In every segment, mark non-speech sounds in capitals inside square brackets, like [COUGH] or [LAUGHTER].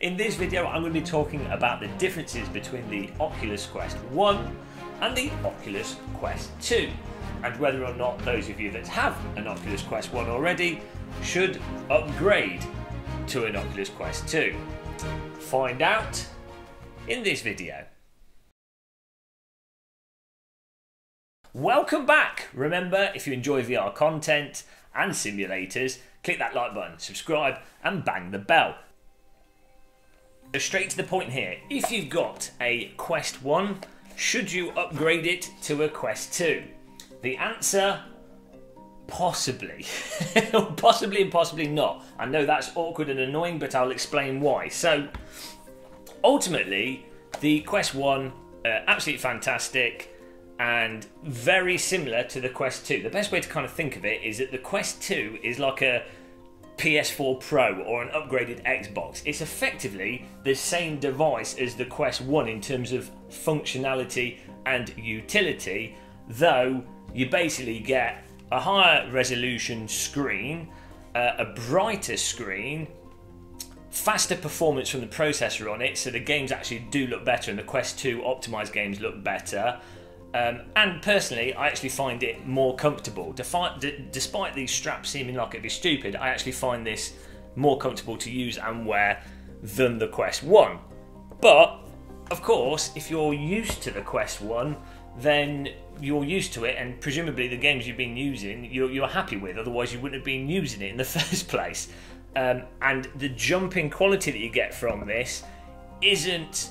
In this video, I'm going to be talking about the differences between the Oculus Quest 1 and the Oculus Quest 2, and whether or not those of you that have an Oculus Quest 1 already should upgrade to an Oculus Quest 2. Find out in this video. Welcome back! Remember, if you enjoy VR content and simulators, click that like button, subscribe, and bang the bell. So straight to the point here. If you've got a Quest 1, should you upgrade it to a Quest 2? The answer possibly. [LAUGHS] possibly and possibly not. I know that's awkward and annoying, but I'll explain why. So, ultimately, the Quest 1, uh, absolutely fantastic and very similar to the Quest 2. The best way to kind of think of it is that the Quest 2 is like a PS4 Pro or an upgraded Xbox. It's effectively the same device as the Quest 1 in terms of functionality and utility, though you basically get a higher resolution screen, uh, a brighter screen, faster performance from the processor on it, so the games actually do look better, and the Quest 2 optimized games look better. Um, and personally, I actually find it more comfortable. Despite these straps seeming like it'd be stupid, I actually find this more comfortable to use and wear than the Quest 1. But, of course, if you're used to the Quest 1, then you're used to it, and presumably the games you've been using, you're, you're happy with, otherwise, you wouldn't have been using it in the [LAUGHS] first place. Um, and the jumping quality that you get from this isn't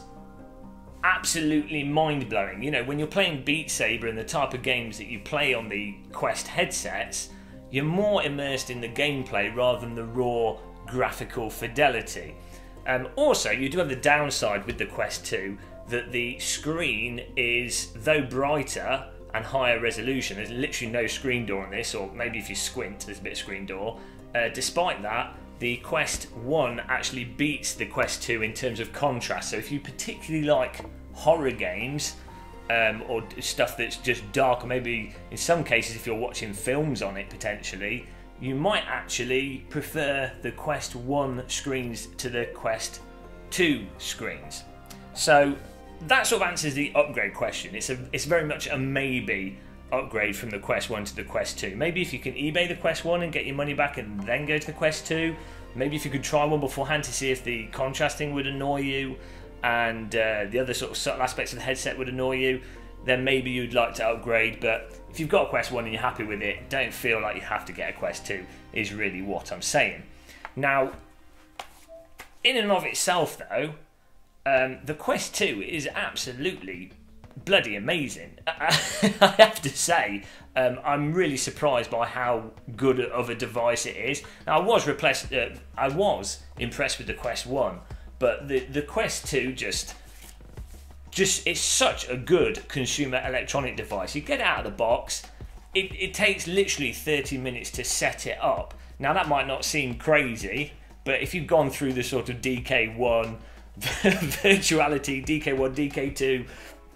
absolutely mind blowing. You know, when you're playing Beat Saber and the type of games that you play on the Quest headsets, you're more immersed in the gameplay rather than the raw graphical fidelity. Um, also, you do have the downside with the Quest 2 that the screen is, though brighter and higher resolution, there's literally no screen door on this, or maybe if you squint, there's a bit of screen door. Uh, despite that, the Quest 1 actually beats the Quest 2 in terms of contrast. So if you particularly like horror games um, or stuff that's just dark, or maybe in some cases if you're watching films on it potentially, you might actually prefer the Quest 1 screens to the Quest 2 screens. So that sort of answers the upgrade question. It's a it's very much a maybe upgrade from the Quest 1 to the Quest 2. Maybe if you can eBay the Quest 1 and get your money back and then go to the Quest 2. Maybe if you could try one beforehand to see if the contrasting would annoy you and uh, the other sort of subtle aspects of the headset would annoy you, then maybe you'd like to upgrade. But if you've got a Quest 1 and you're happy with it, don't feel like you have to get a Quest 2, is really what I'm saying. Now, in and of itself, though, um, the Quest 2 is absolutely bloody amazing. [LAUGHS] I have to say, um, I'm really surprised by how good of a device it is. Now, I was replaced, uh, I was impressed with the Quest One, but the the Quest Two just just it's such a good consumer electronic device. You get out of the box, it, it takes literally 30 minutes to set it up. Now that might not seem crazy, but if you've gone through the sort of DK1 [LAUGHS] virtuality, DK1, DK2,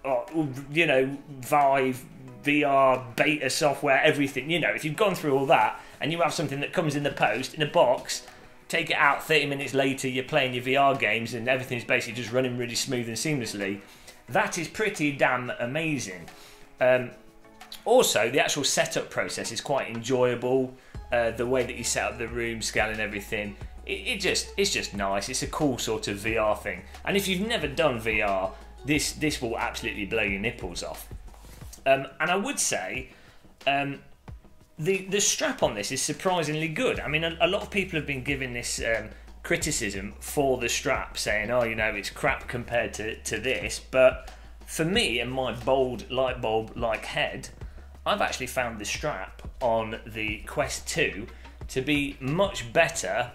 or, you know, Vive, VR, beta software, everything. You know, if you've gone through all that and you have something that comes in the post in a box, take it out 30 minutes later, you're playing your VR games and everything's basically just running really smooth and seamlessly. That is pretty damn amazing. Um, also, the actual setup process is quite enjoyable. Uh, the way that you set up the room, scaling everything, it, it just it's just nice. It's a cool sort of VR thing. And if you've never done VR, this this will absolutely blow your nipples off. Um, and I would say um, the the strap on this is surprisingly good. I mean, a, a lot of people have been giving this um, criticism for the strap, saying, "Oh, you know, it's crap compared to to this." But for me and my bold light bulb like head, I've actually found the strap on the Quest 2 to be much better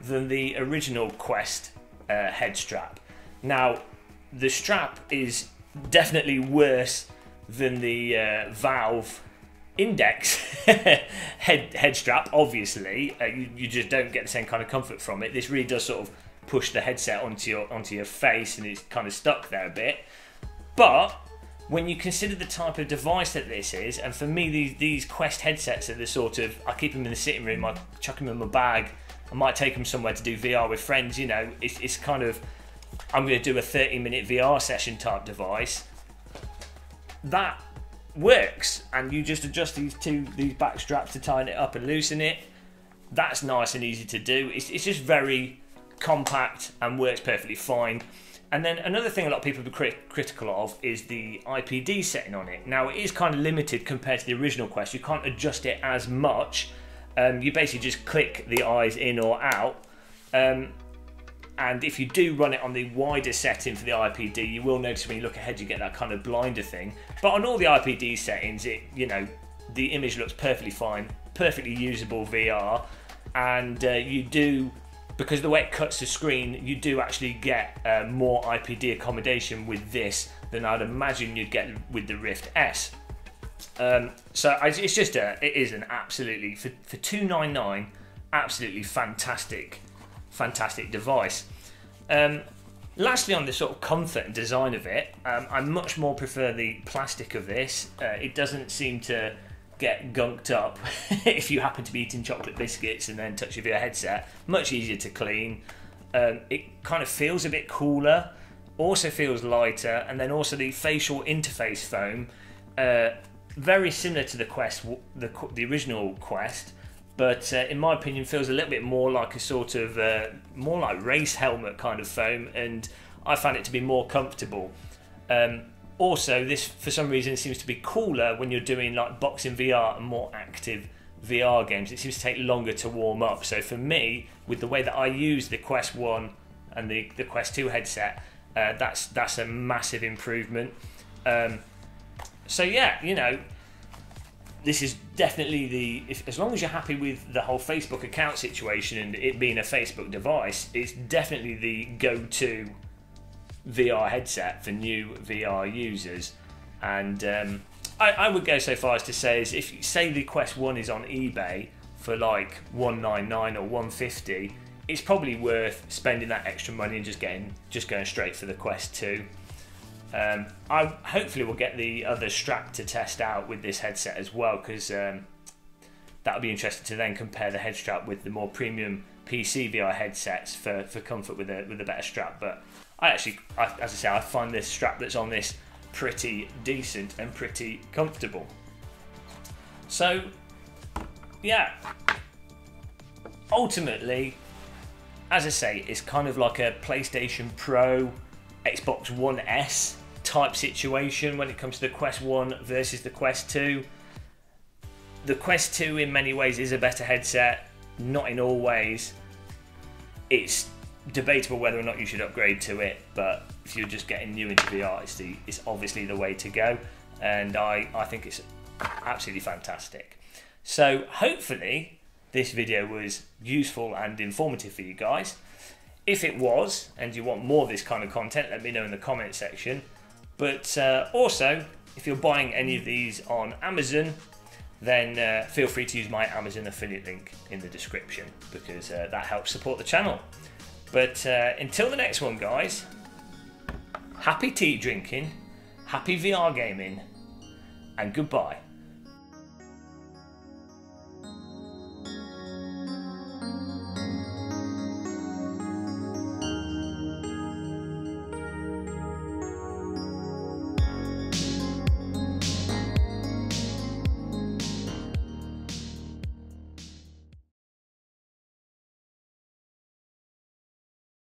than the original Quest uh, head strap. Now, the strap is definitely worse than the uh, Valve Index [LAUGHS] head head strap. Obviously, uh, you, you just don't get the same kind of comfort from it. This really does sort of push the headset onto your onto your face, and it's kind of stuck there a bit. But when you consider the type of device that this is, and for me, these these Quest headsets are the sort of I keep them in the sitting room, I chuck them in my bag I might take them somewhere to do VR with friends. You know, it's, it's kind of I'm going to do a 30 minute VR session type device. That works, and you just adjust these two these back straps to tighten it up and loosen it. That's nice and easy to do. It's, it's just very compact and works perfectly fine. And then another thing a lot of people are crit critical of is the IPD setting on it. Now it is kind of limited compared to the original Quest. You can't adjust it as much. Um, you basically just click the eyes in or out. Um, and if you do run it on the wider setting for the IPD, you will notice when you look ahead, you get that kind of blinder thing. But on all the IPD settings, it you know the image looks perfectly fine, perfectly usable VR, and uh, you do because the way it cuts the screen, you do actually get uh, more IPD accommodation with this than I'd imagine you'd get with the Rift S. Um, so it's just a, it is an absolutely for for two nine nine, absolutely fantastic, fantastic device. Um, lastly, on the sort of comfort and design of it, um, I much more prefer the plastic of this. Uh, it doesn't seem to get gunked up [LAUGHS] if you happen to be eating chocolate biscuits and then touch your headset. Much easier to clean. Um, it kind of feels a bit cooler, also feels lighter, and then also the facial interface foam, uh, very similar to the Quest, the, the original Quest, but uh, in my opinion feels a little bit more like a sort of uh, more like race helmet kind of foam, and I found it to be more comfortable. Um, also, this for some reason seems to be cooler when you're doing like boxing VR and more active VR games. It seems to take longer to warm up. So for me, with the way that I use the Quest One and the the Quest Two headset, uh, that's that's a massive improvement. Um, so yeah, you know, this is definitely the if, as long as you're happy with the whole Facebook account situation and it being a Facebook device, it's definitely the go-to VR headset for new VR users. And um, I, I, would go so far as to say is if you say the Quest One is on eBay for like 199 or 150, it's probably worth spending that extra money and just getting just going straight for the Quest Two. Um, I hopefully will get the other strap to test out with this headset as well because um, that'll be interesting to then compare the head strap with the more premium PC VR headsets for, for comfort with a with a better strap. But I actually, I, as I say, I find this strap that's on this pretty decent and pretty comfortable. So, yeah, ultimately, as I say, it's kind of like a PlayStation Pro, Xbox One S type situation when it comes to the Quest 1 versus the Quest 2. The Quest 2, in many ways, is a better headset, not in all ways. It's debatable whether or not you should upgrade to it, but if you're just getting new into VR, it's, the, it's obviously the way to go, and I, I think it's absolutely fantastic. So hopefully this video was useful and informative for you guys. If it was, and you want more of this kind of content, let me know in the comment section. But uh, also, if you're buying any of these on Amazon, then uh, feel free to use my Amazon affiliate link in the description because uh, that helps support the channel. But uh, until the next one, guys, happy tea drinking, happy VR gaming, and goodbye.